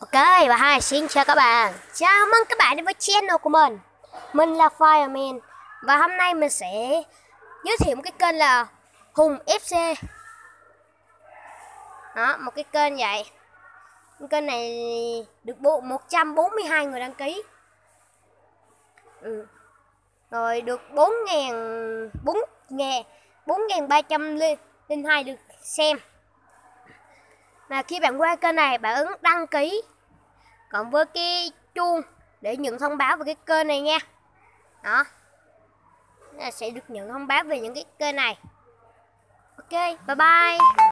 Ok và hai xin chào các bạn. Chào mừng các bạn đến với channel của mình. Mình là Fireman. Và hôm nay mình sẽ giới thiệu một cái kênh là Hùng FC Đó, một cái kênh vậy. Cái Kênh này được bộ 142 người đăng ký. Ừ. Rồi được 4.000 4.000 4.302 được xem mà khi bạn qua kênh này, bạn ấn đăng ký. Cộng với cái chuông để nhận thông báo về cái kênh này nha. Đó. Sẽ được nhận thông báo về những cái kênh này. Ok, bye bye.